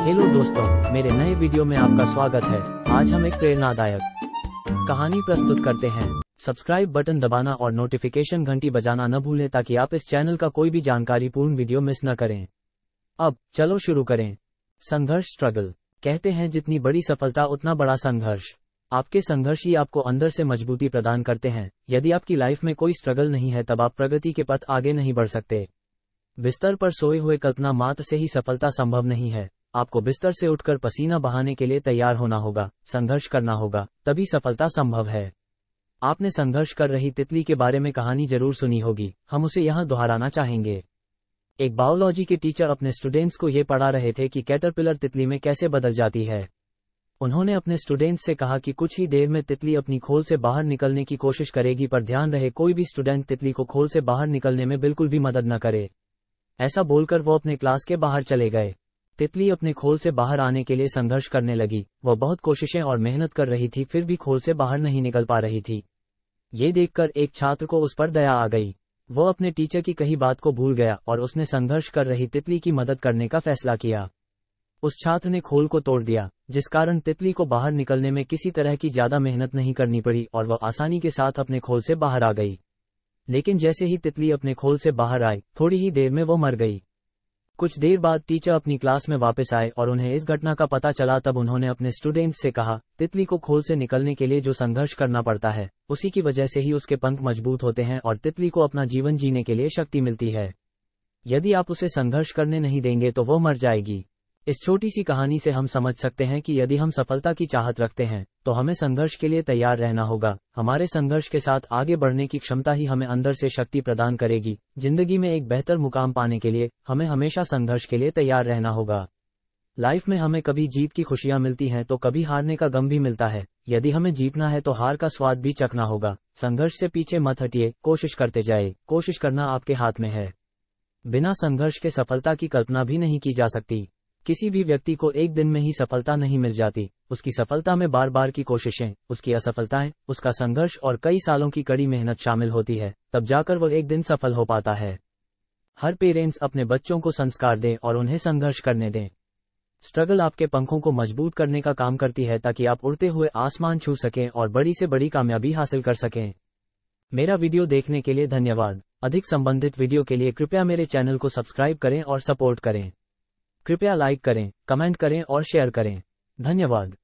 Hello दोस्तों, मेरे नए वीडियो में आपका स्वागत है। आज हम एक प्रेरणादायक कहानी प्रस्तुत करते हैं। सब्सक्राइब बटन दबाना और नोटिफिकेशन घंटी बजाना न भूलें ताकि आप इस चैनल का कोई भी जानकारीपूर्ण वीडियो मिस न करें। अब चलो शुरू करें। संघर्ष स्ट्रगल कहते हैं, जितनी बड़ी सफलता, उतना बड़ा संघर्ष। आपके संघर्ष ही आपको अंदर से मजबूती प्रदान करते हैं। यदि आपकी लाइफ में कोई स्ट्रगल नहीं है, तब आप प्रगति के पथ आगे नहीं बढ़ सकते। बिस्तर पर सोए हुए कल्पना मात्र से ही सफलता संभव नहीं है। आपको बिस्तर से उठकर पसीना बहाने के लिए तैयार होना होगा, संघर्ष करना होगा, तभी सफलता संभव है। आपने संघर्ष कर रही तितली के बारे में कहानी ज़रूर सुनी होगी, हम उसे यहाँ दोहराना चाहेंगे। एक बायोलॉजी के टीचर अपने स्टूडेंट्स को ये पढ़ा रहे थे कि कैटरपिलर तितली में कैसे बदल जाती है। उन्होंने अपने स्टूडेंट्स से कहा कि कुछ ही देर में तितली अपनी खोल से बाहर निकलने की कोशिश करेगी पर ध्यान रहे कोई भी स्टूडेंट तितली को खोल से बाहर निकलने में बिल्कुल भी मदद न करे। ऐसा बोलकर वो अपने क्लास के बाहर चले गए। तितली अपने खोल से बाहर आने के लिए संघर्ष करने लगी। वह बहुत कोशिशें और मेहनत कर रही थी, फिर भी खोल से बाहर नहीं निकल पा रही थी। ये देखकर एक छात्र को उस पर दया आ गई। वो अपने टीचर की कही बात को भूल गया और उसने संघर्ष कर रही तितली की मदद करने का फैसला किया। उस छात्र ने खोल को तोड़ दिया, जिस कारण तितली को बाहर निकलने में किसी तरह की ज़्यादा मेहनत नहीं करनी पड़ी और वह आसानी के साथ अपने खोल से बाहर आ गई। लेकिन जैसे ही तितली अपने खोल से बाहर आई, थोड़ी ही देर में वो मर गई। कुछ देर बाद टीचर अपनी क्लास में वापस आए और उन्हें इस घटना का पता चला, तब उन्होंने अपने स्टूडेंट्स से कहा, तितली को खोल से निकलने के लिए जो संघर्ष करना पड़ता है, उसी की वजह से ही उसके पंख मज़बूत होते हैं और तितली को अपना जीवन जीने के लिए शक्ति मिलती है। यदि आप उसे संघर्ष करने नहीं देंगे तो वो मर जाएगी। इस छोटी सी कहानी से हम समझ सकते हैं कि यदि हम सफलता की चाहत रखते हैं तो हमें संघर्ष के लिए तैयार रहना होगा। हमारे संघर्ष के साथ आगे बढ़ने की क्षमता ही हमें अंदर से शक्ति प्रदान करेगी। ज़िंदगी में एक बेहतर मुकाम पाने के लिए हमें हमेशा संघर्ष के लिए तैयार रहना होगा। लाइफ में हमें कभी जीत की खुशियाँ मिलती हैं तो कभी हारने का गम भी मिलता है। यदि हमें जीतना है तो हार का स्वाद भी चखना होगा। संघर्ष से पीछे मत हटिए, कोशिश करते जाए। कोशिश करना आपके हाथ में है। बिना संघर्ष के सफलता की कल्पना भी नहीं की जा सकती। किसी भी व्यक्ति को एक दिन में ही सफलता नहीं मिल जाती। उसकी सफलता में बार बार की कोशिशें, उसकी असफलताएँ, उसका संघर्ष और कई सालों की कड़ी मेहनत शामिल होती है, तब जाकर वो एक दिन सफल हो पाता है। हर पेरेंट्स अपने बच्चों को संस्कार दें और उन्हें संघर्ष करने दें। स्ट्रगल आपके पंखों को मज़बूत करने का काम करती है ताकि आप उड़ते हुए आसमान छू सकें और बड़ी से बड़ी कामयाबी हासिल कर सकें। मेरा वीडियो देखने के लिए धन्यवाद। अधिक संबंधित वीडियो के लिए कृपया मेरे चैनल को सब्सक्राइब करें और सपोर्ट करें। कृपया लाइक करें कमेंट करें और शेयर करें। धन्यवाद।